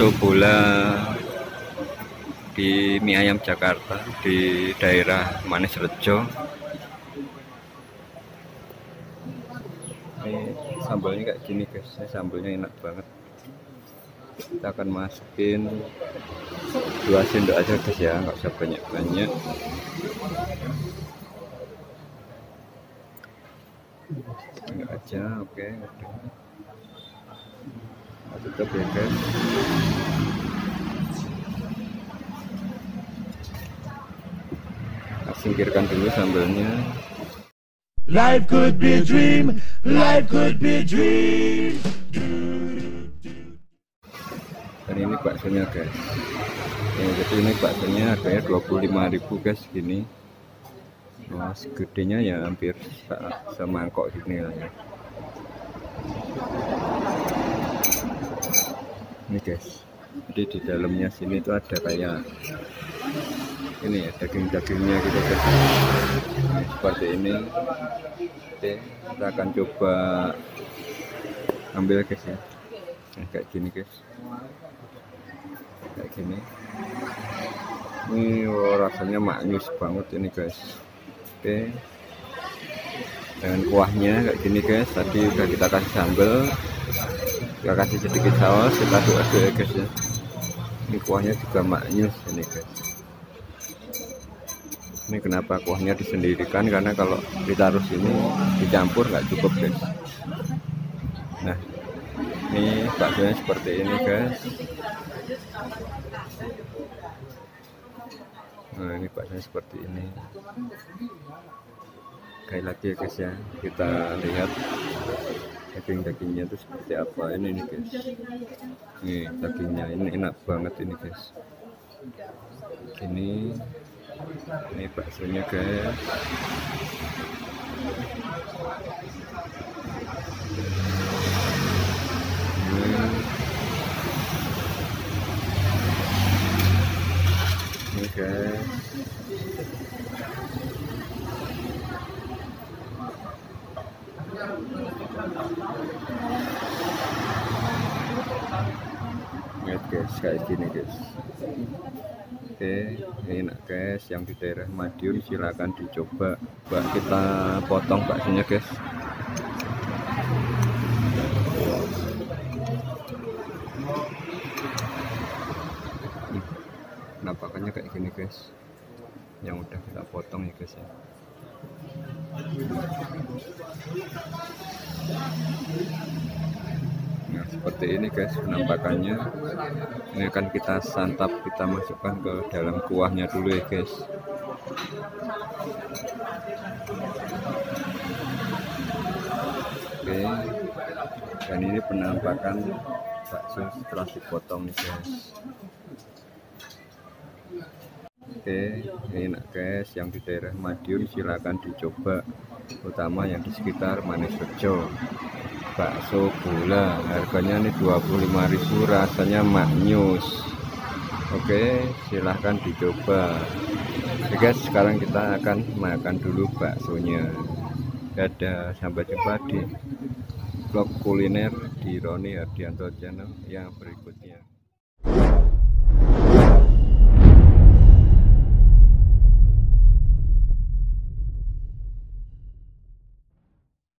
bakso bola di mie ayam Jakarta di daerah Manis Rejo ini sambalnya kayak gini guys. Ini sambalnya enak banget. Kita akan masukin dua sendok aja guys ya. Nggak usah banyak-banyak. Ini aja oke. okay, tutup ya guys. Nah, singkirkan dulu sambalnya. Life could be a dream, life could be a dream. dan ini baksonya guys. Ya, jadi ini baksonya harganya 25.000 guys gini Nah, segedenya ya hampir semangkok gini lah ya. Ini guys. Jadi di dalamnya sini tuh ada kayak ini ya daging-dagingnya gitu guys. Nah, seperti ini. Oke, kita akan coba ambil guys ya. Nah, kayak gini guys. Kayak gini. Ini oh, rasanya maknyus banget ini guys oke dengan kuahnya kayak gini guys tadi udah kita kasih sambal kita kasih sedikit saus kita aduk-aduk ya guys ya. Ini kuahnya juga maknyus ini guys. Ini kenapa kuahnya disendirikan? Karena kalau ditaruh sini dicampur nggak cukup guys. Nah ini baksonya seperti ini guys. Nah ini baksonya seperti ini. Kayak lagi ya guys ya. Kita lihat daging-dagingnya itu seperti apa? Ini nih guys. Ini dagingnya ini enak banget ini guys. Ini ini baksonya guys. Ini guys lihat guys kayak gini guys. Oke ini enak guys yang di daerah Madiun silahkan dicoba. Buat kita potong baksonya guys. Nampakannya kayak gini guys. Yang udah kita potong ya guys ya Nah, seperti ini guys penampakannya. Ini akan kita santap, kita masukkan ke dalam kuahnya dulu ya guys. Oke. Dan ini penampakan bakso setelah dipotong nih guys. Oke, ini enak guys yang di daerah Madiun silahkan dicoba utama yang di sekitar Manis Rejo bakso bola harganya ini 25.000 rasanya maknyus. Oke silahkan dicoba. Oke guys sekarang kita akan makan dulu baksonya. Dadah sampai jumpa di vlog kuliner di Roni Ardianto channel yang berikutnya